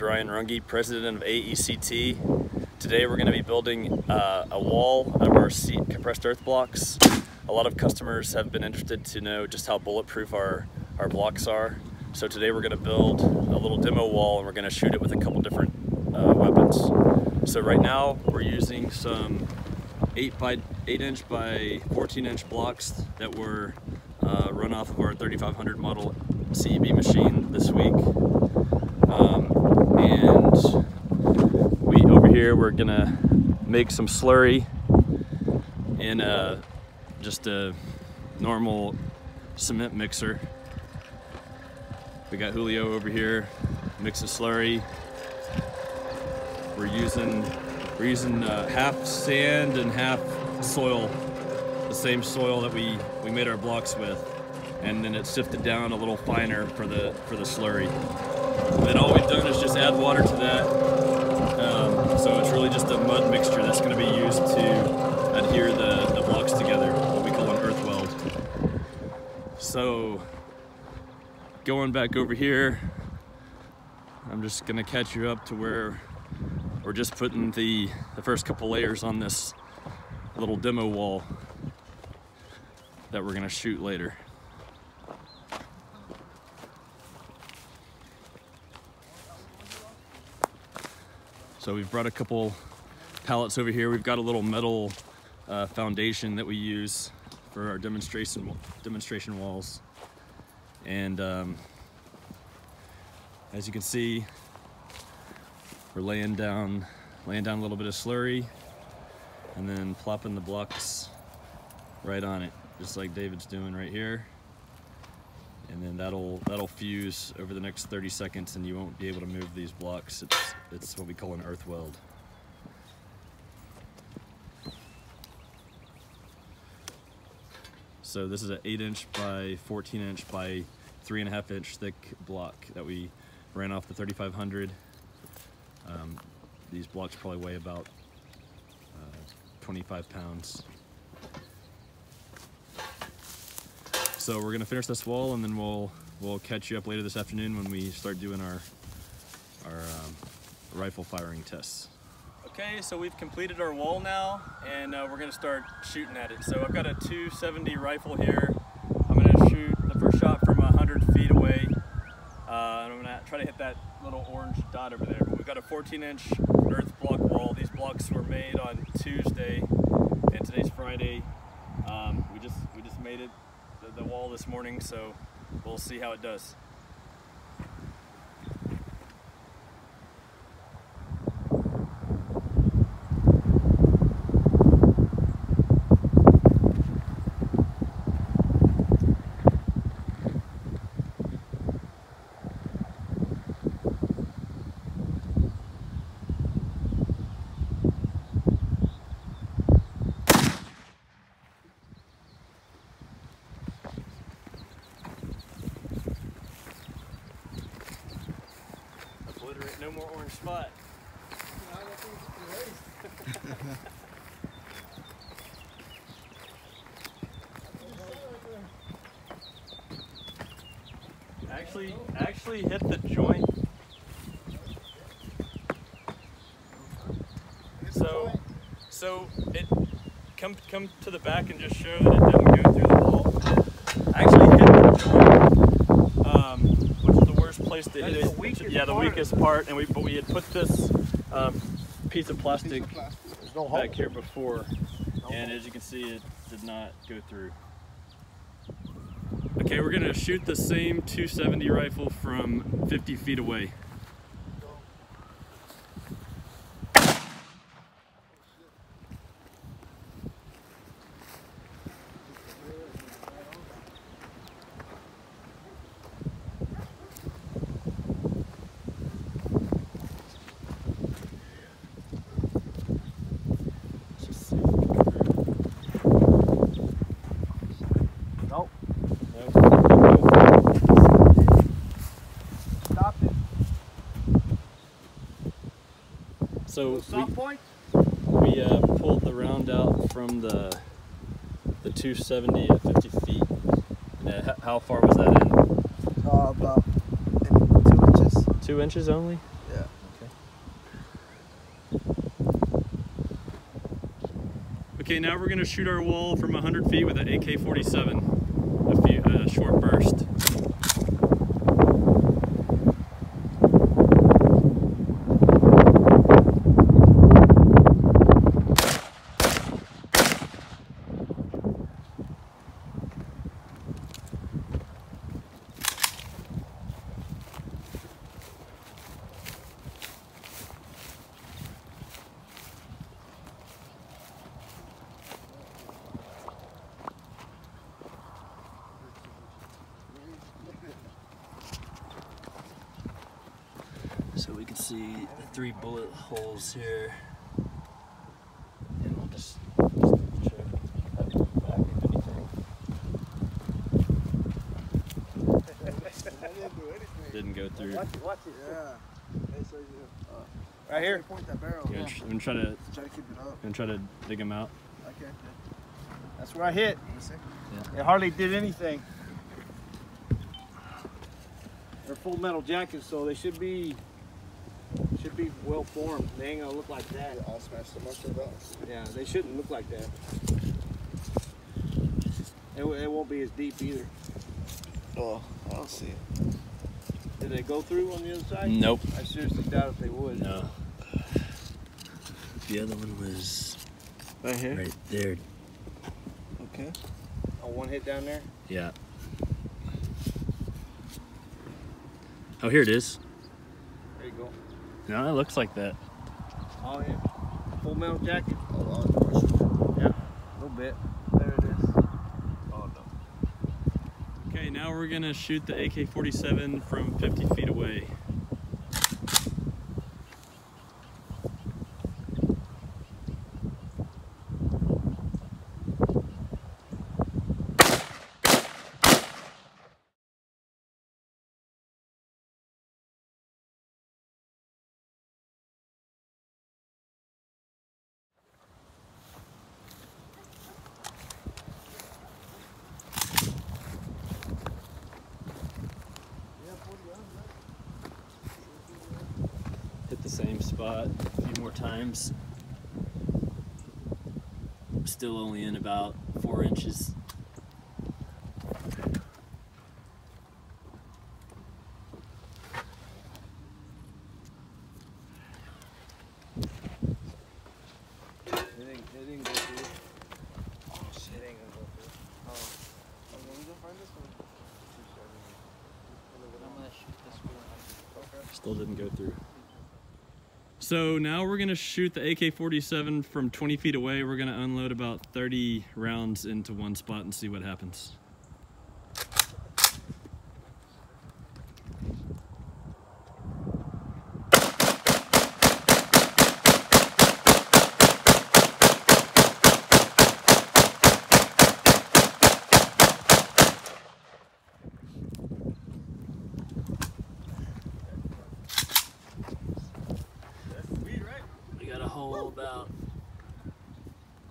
Ryan Runge, president of AECT. Today we're going to be building uh, a wall out of our seat compressed earth blocks. A lot of customers have been interested to know just how bulletproof our, our blocks are. So today we're going to build a little demo wall and we're going to shoot it with a couple different uh, weapons. So right now we're using some 8 by 8 inch by 14 inch blocks that were uh, run off of our 3500 model CEB machine this week. Um, we over here we're gonna make some slurry in a just a normal cement mixer. We got Julio over here mixing slurry. We're using we're using uh, half sand and half soil, the same soil that we we made our blocks with, and then it's sifted down a little finer for the for the slurry. Then add water to that. Um, so it's really just a mud mixture that's going to be used to adhere the, the blocks together, what we call an earth weld. So going back over here, I'm just going to catch you up to where we're just putting the, the first couple layers on this little demo wall that we're going to shoot later. So we've brought a couple pallets over here. We've got a little metal uh, foundation that we use for our demonstration demonstration walls. And um, as you can see, we're laying down laying down a little bit of slurry and then plopping the blocks right on it, just like David's doing right here and then that'll that'll fuse over the next 30 seconds and you won't be able to move these blocks. It's it's what we call an earth weld. So this is an 8 inch by 14 inch by three and a half inch thick block that we ran off the 3500 um, these blocks probably weigh about uh, 25 pounds So we're gonna finish this wall and then we'll we'll catch you up later this afternoon when we start doing our our um, rifle firing tests. Okay, so we've completed our wall now and uh, we're gonna start shooting at it. So I've got a 270 rifle here. I'm gonna shoot the first shot from 100 feet away. Uh, and I'm gonna try to hit that little orange dot over there. But we've got a 14 inch earth block wall. These blocks were made on Tuesday and today's Friday. Um, we just we just made it the, the wall this morning, so we'll see how it does. Obliterate no more orange spot. Actually, actually hit the joint. So, so it come come to the back and just show that it didn't go through the wall. It actually hit the joint, um, which is the worst place to hit it. weakest yeah, the weakest part, and we but we had put this um, piece of plastic There's no back here before, and as you can see, it did not go through. Okay, we're gonna shoot the same 270 rifle from 50 feet away. So we, we uh, pulled the round out from the the 270 at 50 feet. And, uh, how far was that in? Uh, about two inches. Two inches only? Yeah. Okay. Okay, now we're gonna shoot our wall from 100 feet with an AK-47, a, few, a short burst. So we can see the three bullet holes here. And we'll just, just check back if anything. Didn't go through. Watch it, watch it. Yeah. Hey, so you, uh, Right here. Point that barrel. Yeah, I'm gonna try to Try to keep it up. gonna try to dig them out. Okay. That's where I hit. Let. It hardly did anything. They're full metal jackets, so they should be should be well formed. They ain't gonna look like that. I'll smash the mustard up. Yeah, they shouldn't look like that. It, it won't be as deep either. Oh, I don't see it. Did they go through on the other side? Nope. I seriously doubt if they would. No. The other one was Right here. right there. Okay. Oh, one hit down there. Yeah. Oh, here it is. There you go. No, it looks like that. Oh yeah. Full metal jacket. Oh, on the mustard. Yeah. A little bit. There it is. Oh, no. Okay, now we're gonna shoot the AK-47 from 50 feet away. Same spot a few more times. Still only in about four inches. Still didn't go through. So now we're gonna shoot the AK-47 from 20 feet away. We're gonna unload about 30 rounds into one spot and see what happens.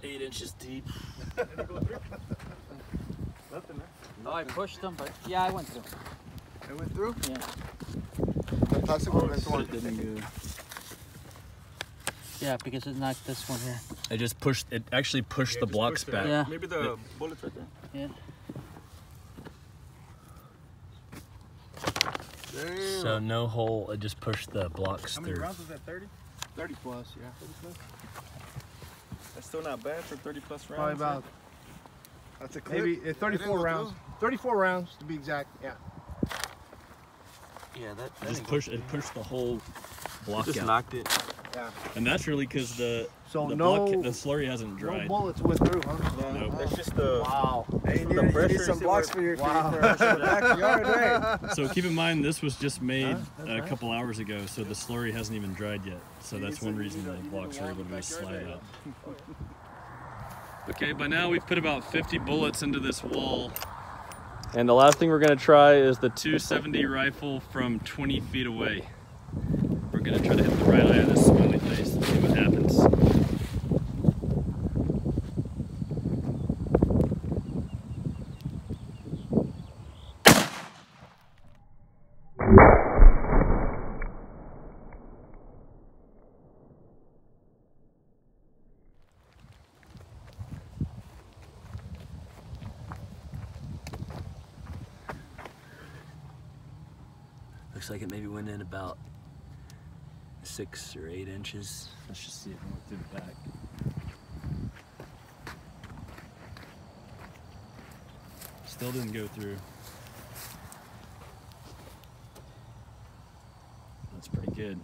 Eight inches deep. Nothing, man. Oh, I pushed them, but yeah, I went through. It went through? Yeah. Toxic would have been But torn. it didn't go. Yeah, because it knocked this one here. It just pushed. It actually pushed the blocks back. Yeah. Maybe the bullets right there. Yeah. Damn. So no hole. It just pushed the blocks How many through. rounds was that? 30? 30 plus, yeah. 30 plus? That's still not bad for 30 plus rounds. Probably about That's a clip. maybe uh, 34 go rounds. 34 rounds to be exact. Yeah. Yeah, that, It just pushed. It pushed the whole block Just out. knocked it. And that's really because the So the no, block, the slurry hasn't no dried. bullets went through, huh? Nope. That's oh. just the. Wow. Hey, you from need, the you pressure. need some blocks for your, Wow. for your, backyard, right? So keep in mind, this was just made that's a right. couple hours ago, so the slurry hasn't even dried yet. So that's one reason the blocks are able to warm just slide area. out. Okay, by now we've put about 50 bullets into this wall. And the last thing we're gonna try is the 270 rifle from 20 feet away. We're gonna try to hit the right eye of this smiley face and see what happens. Looks like it maybe went in about six or eight inches. Let's just see if it went through the back. Still didn't go through. That's pretty good.